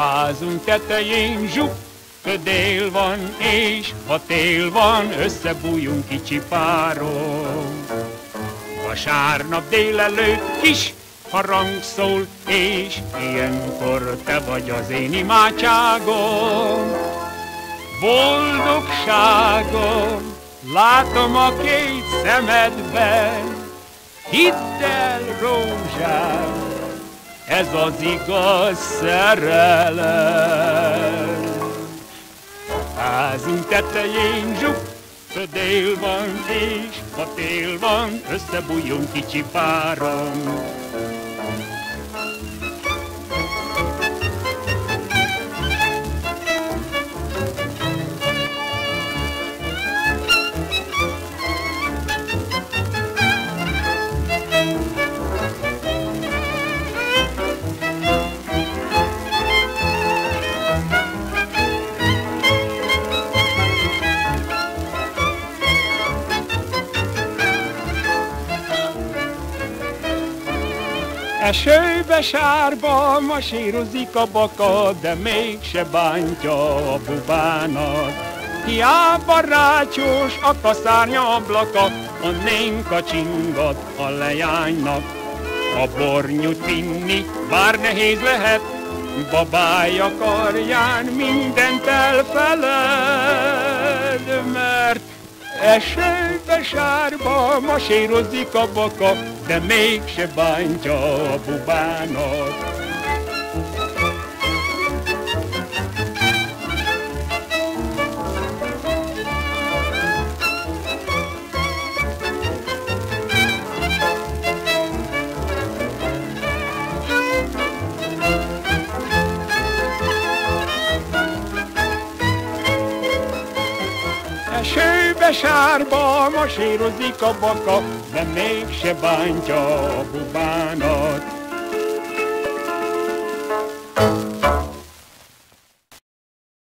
Házunk tetején zsuk, dél van, és ha tél van, összebújunk kicsi párom. Vasárnap délelőtt kis harang szól, és ilyenkor te vagy az én imádságom. Boldogságom, látom a két szemedben, hidd el, rózsám, ez az igaz szerelem. Házunk tetején zsuk, dél van, és ha tél van, összebújjunk kicsi párom. Esőbe sárba masírozik a baka, de mégse bántja a bubának. Hiába rácsos a kaszárnya ablaka, a nénka csingat a lejánynak. A bornyut vinni bár nehéz lehet, babája karján mindent elfeled, mert Esőbe sárba masírozik a baka, de mégse bántja a bubának. Sárba masírozik a baka, de mégse bántja a bubánat.